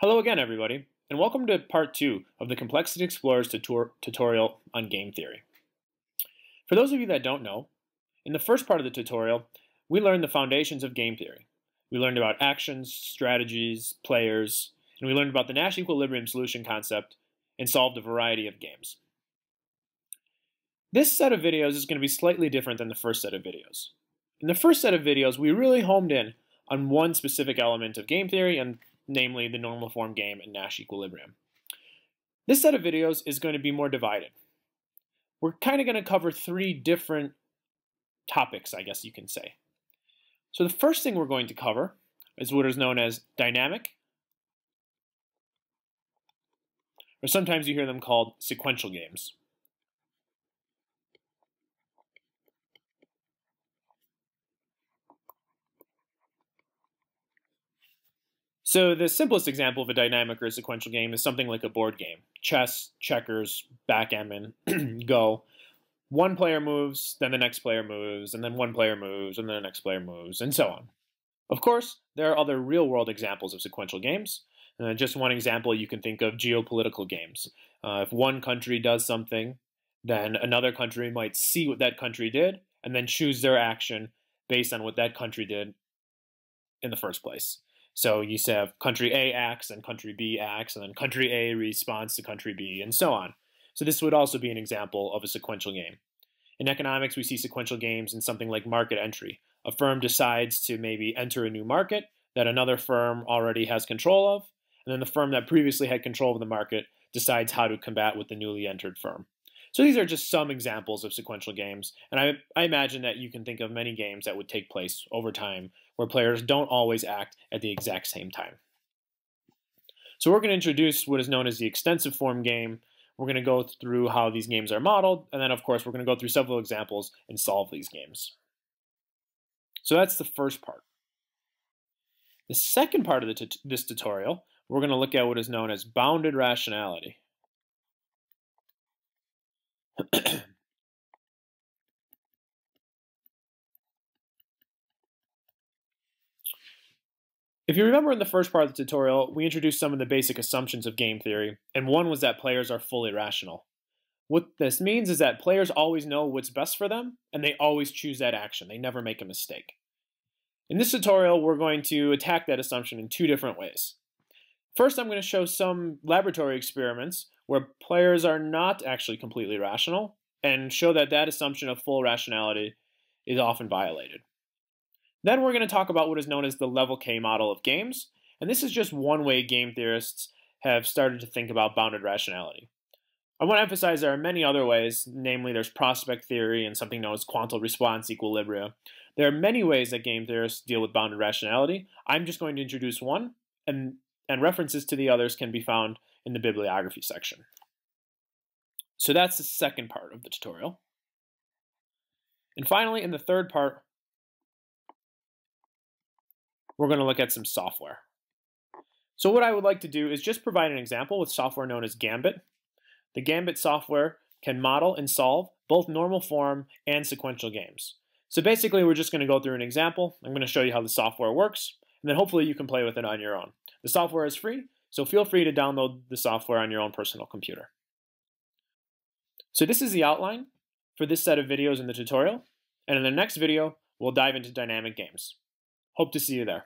Hello again, everybody, and welcome to part two of the Complexity Explorers tutor tutorial on game theory. For those of you that don't know, in the first part of the tutorial, we learned the foundations of game theory. We learned about actions, strategies, players, and we learned about the Nash equilibrium solution concept and solved a variety of games. This set of videos is going to be slightly different than the first set of videos. In the first set of videos, we really homed in on one specific element of game theory, and namely the normal form game and Nash equilibrium. This set of videos is going to be more divided. We're kind of going to cover three different topics, I guess you can say. So the first thing we're going to cover is what is known as dynamic, or sometimes you hear them called sequential games. So the simplest example of a dynamic or a sequential game is something like a board game. Chess, checkers, backgammon, go. One player moves, then the next player moves, and then one player moves, and then the next player moves, and so on. Of course, there are other real-world examples of sequential games. Uh, just one example, you can think of geopolitical games. Uh, if one country does something, then another country might see what that country did, and then choose their action based on what that country did in the first place. So you have country A acts and country B acts, and then country A responds to country B, and so on. So this would also be an example of a sequential game. In economics, we see sequential games in something like market entry. A firm decides to maybe enter a new market that another firm already has control of, and then the firm that previously had control of the market decides how to combat with the newly entered firm. So these are just some examples of sequential games, and I, I imagine that you can think of many games that would take place over time where players don't always act at the exact same time. So we're going to introduce what is known as the extensive form game. We're going to go through how these games are modeled, and then of course we're going to go through several examples and solve these games. So that's the first part. The second part of this tutorial, we're going to look at what is known as bounded rationality. If you remember in the first part of the tutorial, we introduced some of the basic assumptions of game theory, and one was that players are fully rational. What this means is that players always know what's best for them, and they always choose that action. They never make a mistake. In this tutorial, we're going to attack that assumption in two different ways. First, I'm going to show some laboratory experiments where players are not actually completely rational, and show that that assumption of full rationality is often violated. Then we're going to talk about what is known as the level K model of games, and this is just one way game theorists have started to think about bounded rationality. I want to emphasize there are many other ways, namely there's prospect theory and something known as quantal response equilibria. There are many ways that game theorists deal with bounded rationality. I'm just going to introduce one, and, and references to the others can be found in the bibliography section. So that's the second part of the tutorial. And finally, in the third part, we're going to look at some software. So what I would like to do is just provide an example with software known as Gambit. The Gambit software can model and solve both normal form and sequential games. So basically we're just going to go through an example. I'm going to show you how the software works, and then hopefully you can play with it on your own. The software is free, so feel free to download the software on your own personal computer. So this is the outline for this set of videos in the tutorial, and in the next video, we'll dive into dynamic games. Hope to see you there.